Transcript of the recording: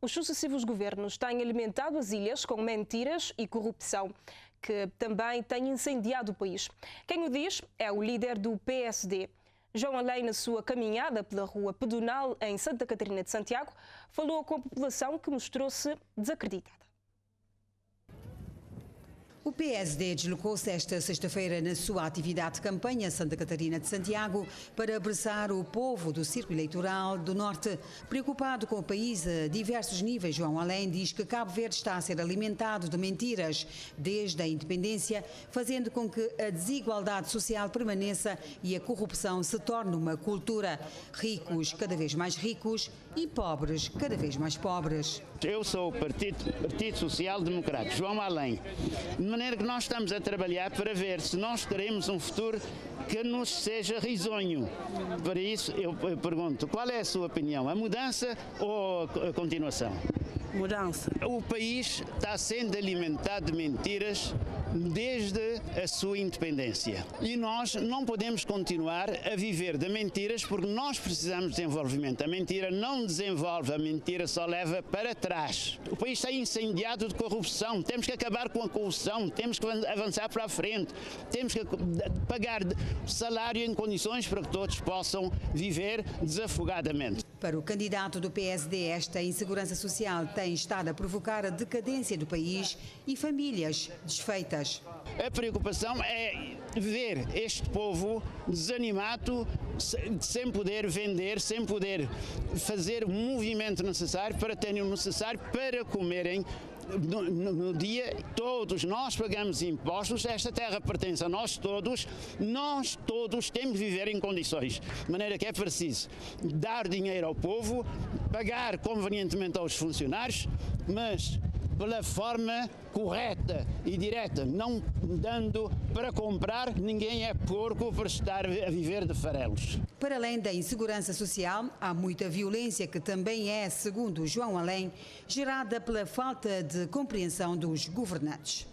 Os sucessivos governos têm alimentado as ilhas com mentiras e corrupção, que também têm incendiado o país. Quem o diz é o líder do PSD. João Além, na sua caminhada pela rua Pedonal, em Santa Catarina de Santiago, falou com a população que mostrou-se desacreditada. O PSD deslocou-se esta sexta-feira na sua atividade de campanha Santa Catarina de Santiago para abraçar o povo do Círculo Eleitoral do Norte. Preocupado com o país a diversos níveis, João Além diz que Cabo Verde está a ser alimentado de mentiras desde a independência, fazendo com que a desigualdade social permaneça e a corrupção se torne uma cultura. Ricos cada vez mais ricos e pobres cada vez mais pobres. Eu sou o Partido, Partido Social Democrata, João Além maneira que nós estamos a trabalhar para ver se nós teremos um futuro que nos seja risonho. Para isso, eu pergunto, qual é a sua opinião? A mudança ou a continuação? Mudança. O país está sendo alimentado de mentiras desde a sua independência. E nós não podemos continuar a viver de mentiras porque nós precisamos de desenvolvimento. A mentira não desenvolve, a mentira só leva para trás. O país está incendiado de corrupção. Temos que acabar com a corrupção, temos que avançar para a frente, temos que pagar salário em condições para que todos possam viver desafogadamente. Para o candidato do PSD, esta insegurança social tem estado a provocar a decadência do país e famílias desfeitas. A preocupação é ver este povo desanimado, sem poder vender, sem poder fazer o movimento necessário para terem o necessário para comerem. No, no, no, dia, todos nós pagamos impostos, esta terra pertence a nós todos, nós todos temos que viver em condições, de maneira que é preciso dar dinheiro ao povo, pagar convenientemente aos funcionários, mas pela forma correta e direta, não dando para comprar, ninguém é porco para estar a viver de farelos. Para além da insegurança social, há muita violência que também é, segundo João Além, gerada pela falta de compreensão dos governantes.